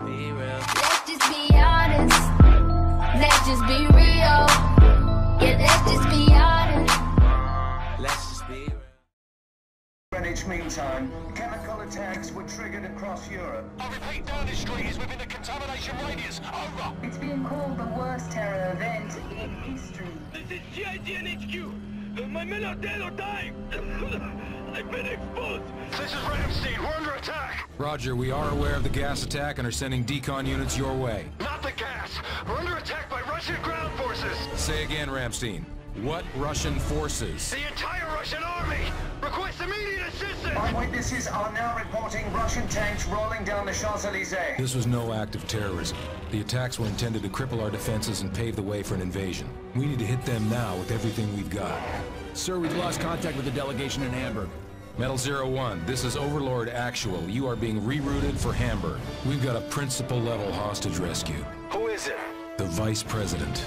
Be real. Let's just be honest. Let's just be real. Yeah, let's just be honest. Let's just be real. Greenwich Mean Time, chemical attacks were triggered across Europe. I repeat, Downing Street is within the contamination radius. Over. It's being called the worst terror event in history. This is GIGN HQ. Uh, My men are dead or dying. I've been exposed. This is Ramstein. We're under attack. Roger, we are aware of the gas attack and are sending decon units your way. Not the gas. We're under attack by Russian ground forces. Say again, Ramstein. What Russian forces? The entire Russian army. Request immediate assistance. Eyewitnesses are now reporting Russian tanks rolling down the Champs-Elysees. This was no act of terrorism. The attacks were intended to cripple our defenses and pave the way for an invasion. We need to hit them now with everything we've got. Sir, we've lost contact with the delegation in Hamburg. Metal Zero One, this is Overlord Actual. You are being rerouted for Hamburg. We've got a principal level hostage rescue. Who is it? The Vice President.